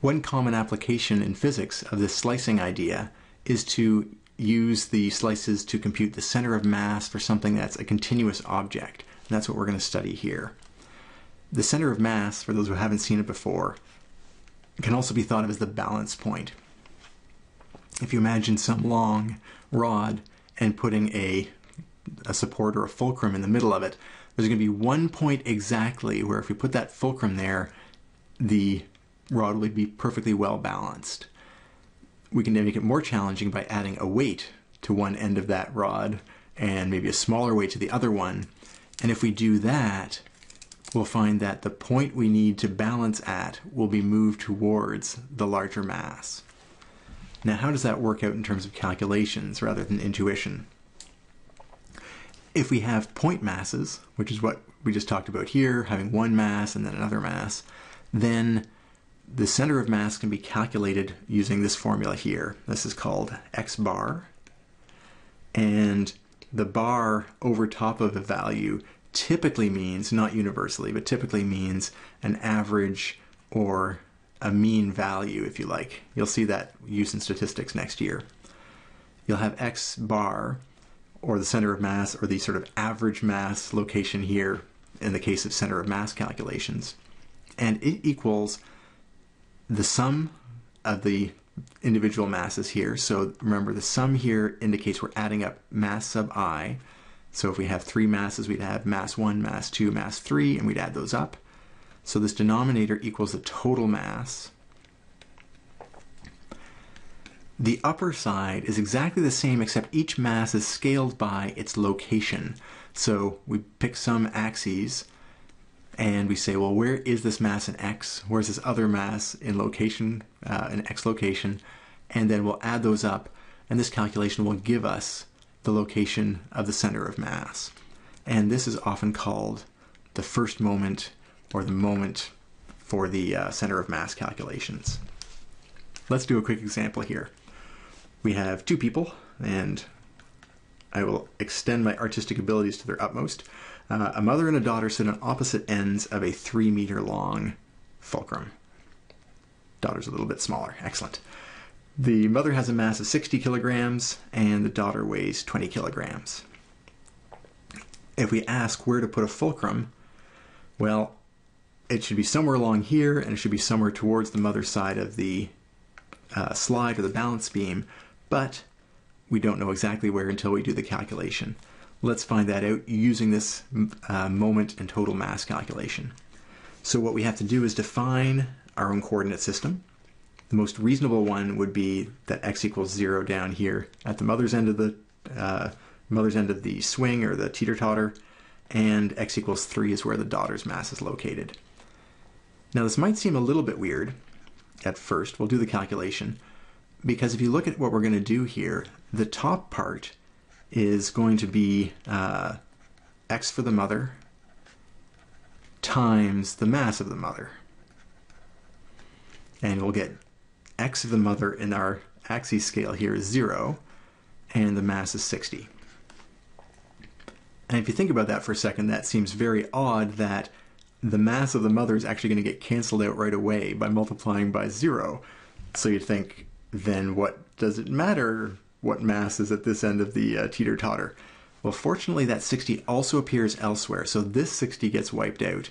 One common application in physics of this slicing idea is to use the slices to compute the center of mass for something that's a continuous object. And that's what we're going to study here. The center of mass, for those who haven't seen it before, can also be thought of as the balance point. If you imagine some long rod and putting a, a support or a fulcrum in the middle of it, there's going to be one point exactly where if you put that fulcrum there, the rod would be perfectly well balanced. We can then make it more challenging by adding a weight to one end of that rod and maybe a smaller weight to the other one. And if we do that, we'll find that the point we need to balance at will be moved towards the larger mass. Now, how does that work out in terms of calculations rather than intuition? If we have point masses, which is what we just talked about here, having one mass and then another mass, then the center of mass can be calculated using this formula here. This is called x bar. And the bar over top of a value typically means, not universally, but typically means an average or a mean value, if you like. You'll see that use in statistics next year. You'll have x bar, or the center of mass, or the sort of average mass location here in the case of center of mass calculations. And it equals the sum of the individual masses here. So remember, the sum here indicates we're adding up mass sub i. So if we have three masses, we'd have mass 1, mass 2, mass 3, and we'd add those up. So this denominator equals the total mass. The upper side is exactly the same except each mass is scaled by its location. So we pick some axes and we say, well, where is this mass in x? Where's this other mass in location, uh, in x location? And then we'll add those up, and this calculation will give us the location of the center of mass. And this is often called the first moment or the moment for the uh, center of mass calculations. Let's do a quick example here. We have two people, and I will extend my artistic abilities to their utmost. Uh, a mother and a daughter sit on opposite ends of a three meter long fulcrum. Daughter's a little bit smaller. Excellent. The mother has a mass of 60 kilograms and the daughter weighs 20 kilograms. If we ask where to put a fulcrum, well, it should be somewhere along here and it should be somewhere towards the mother side of the uh, slide or the balance beam, but we don't know exactly where until we do the calculation. Let's find that out using this uh, moment and total mass calculation. So what we have to do is define our own coordinate system. The most reasonable one would be that x equals zero down here at the mother's end of the uh, mother's end of the swing or the teeter-totter, and x equals three is where the daughter's mass is located. Now this might seem a little bit weird at first. We'll do the calculation because if you look at what we're going to do here, the top part is going to be uh, x for the mother times the mass of the mother. And we'll get x of the mother in our axis scale here is 0, and the mass is 60. And if you think about that for a second, that seems very odd that the mass of the mother is actually going to get canceled out right away by multiplying by 0. So you'd think, then what does it matter what mass is at this end of the uh, teeter totter. Well, fortunately, that 60 also appears elsewhere, so this 60 gets wiped out.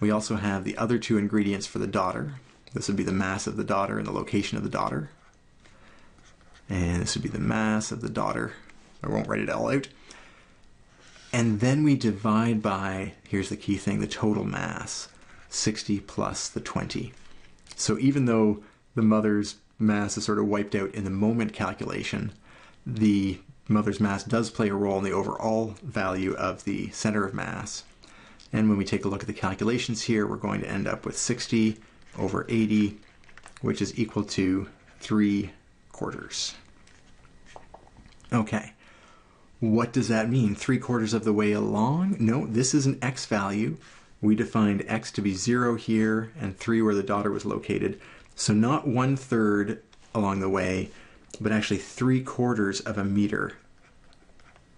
We also have the other two ingredients for the daughter. This would be the mass of the daughter and the location of the daughter. And this would be the mass of the daughter. I won't write it all out. And then we divide by, here's the key thing, the total mass 60 plus the 20. So even though the mother's mass is sort of wiped out in the moment calculation, the mother's mass does play a role in the overall value of the center of mass. And when we take a look at the calculations here, we're going to end up with 60 over 80, which is equal to 3 quarters. Okay, what does that mean? 3 quarters of the way along? No, this is an x value. We defined x to be 0 here and 3 where the daughter was located. So not one third along the way, but actually three quarters of a meter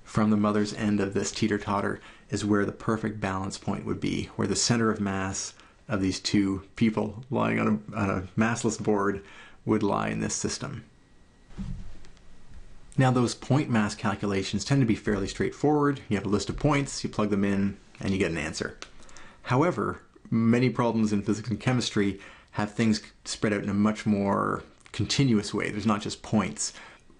from the mother's end of this teeter totter is where the perfect balance point would be, where the center of mass of these two people lying on a, on a massless board would lie in this system. Now those point mass calculations tend to be fairly straightforward. You have a list of points, you plug them in, and you get an answer. However, many problems in physics and chemistry have things spread out in a much more continuous way. There's not just points.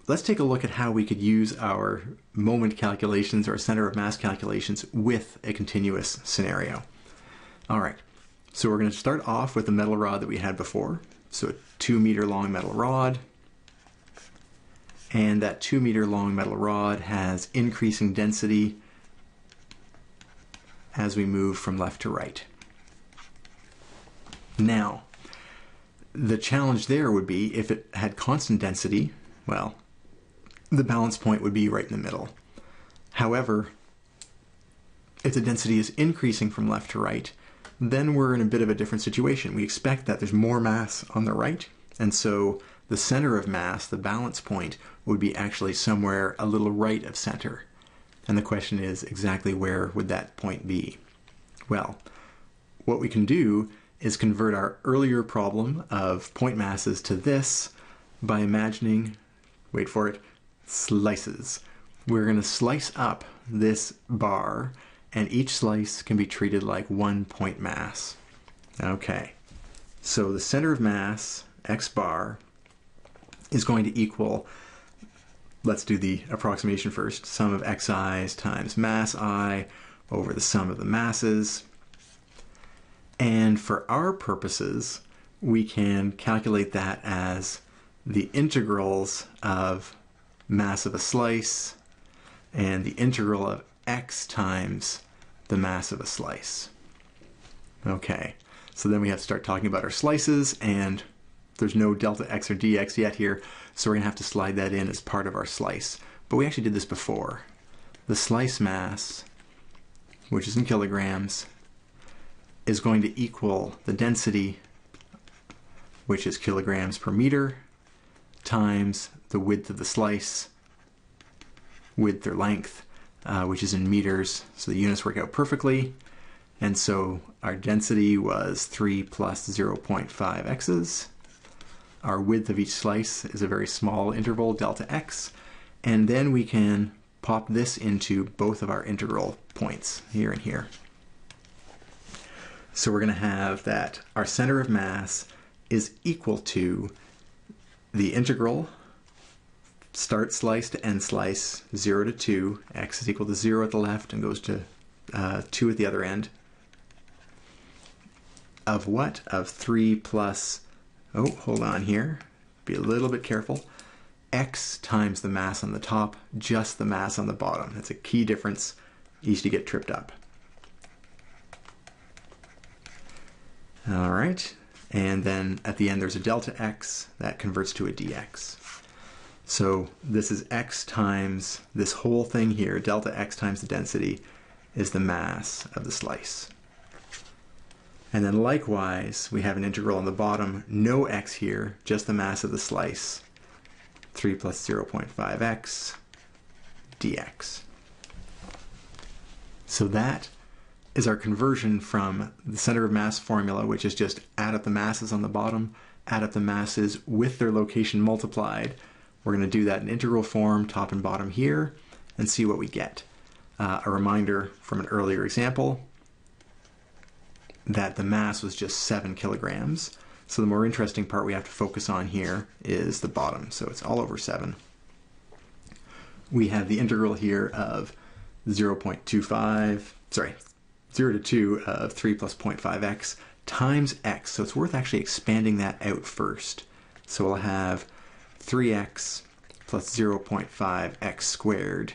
Let's take a look at how we could use our moment calculations or center of mass calculations with a continuous scenario. All right, so we're going to start off with the metal rod that we had before. So a two meter long metal rod, and that two meter long metal rod has increasing density as we move from left to right. Now, the challenge there would be if it had constant density, well, the balance point would be right in the middle. However, if the density is increasing from left to right, then we're in a bit of a different situation. We expect that there's more mass on the right, and so the center of mass, the balance point, would be actually somewhere a little right of center. And the question is exactly where would that point be? Well, what we can do is convert our earlier problem of point masses to this by imagining, wait for it, slices. We're going to slice up this bar, and each slice can be treated like one point mass. Okay, so the center of mass, x bar, is going to equal let's do the approximation first. Sum of xi's times mass i over the sum of the masses. And for our purposes, we can calculate that as the integrals of mass of a slice and the integral of x times the mass of a slice. Okay, so then we have to start talking about our slices and there's no delta x or dx yet here, so we're to have to slide that in as part of our slice. But we actually did this before. The slice mass, which is in kilograms, is going to equal the density, which is kilograms per meter, times the width of the slice, width or length, uh, which is in meters. So the units work out perfectly. And so our density was 3 plus 0.5 x's. Our width of each slice is a very small interval, delta x, and then we can pop this into both of our integral points, here and here. So we're going to have that our center of mass is equal to the integral start slice to end slice, 0 to 2, x is equal to 0 at the left and goes to uh, 2 at the other end, of what? Of 3 plus oh, hold on here, be a little bit careful, x times the mass on the top, just the mass on the bottom. That's a key difference, easy to get tripped up. All right, and then at the end there's a delta x that converts to a dx. So this is x times this whole thing here, delta x times the density, is the mass of the slice. And then likewise, we have an integral on the bottom, no x here, just the mass of the slice, 3 plus 0.5x dx. So that is our conversion from the center of mass formula, which is just add up the masses on the bottom, add up the masses with their location multiplied. We're going to do that in integral form, top and bottom here, and see what we get. Uh, a reminder from an earlier example, that the mass was just 7 kilograms. So the more interesting part we have to focus on here is the bottom. So it's all over 7. We have the integral here of 0.25, sorry, 0 to 2 uh, of 3 plus 0.5x times x. So it's worth actually expanding that out first. So we'll have 3x plus 0.5x squared.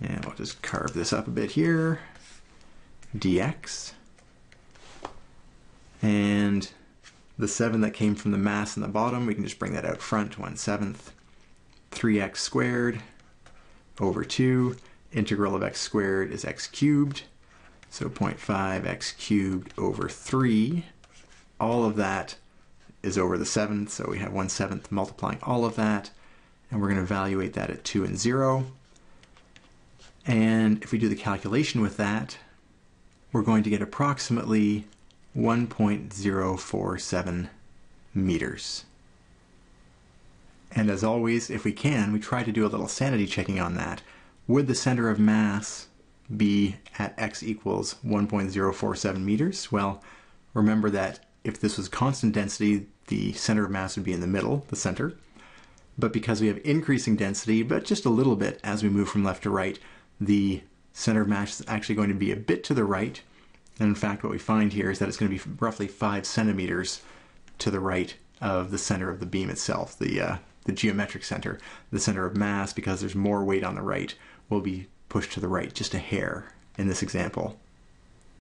And we'll just carve this up a bit here. dx and the 7 that came from the mass in the bottom, we can just bring that out front, 1 seventh. 3x squared over 2. Integral of x squared is x cubed. So 0.5 x cubed over 3. All of that is over the 7th, so we have 1 seventh multiplying all of that. And we're going to evaluate that at 2 and 0. And if we do the calculation with that, we're going to get approximately 1.047 meters. And as always, if we can, we try to do a little sanity checking on that. Would the center of mass be at x equals 1.047 meters? Well, remember that if this was constant density, the center of mass would be in the middle, the center. But because we have increasing density, but just a little bit as we move from left to right, the center of mass is actually going to be a bit to the right. And in fact, what we find here is that it's going to be roughly five centimeters to the right of the center of the beam itself, the, uh, the geometric center. The center of mass, because there's more weight on the right, will be pushed to the right just a hair in this example.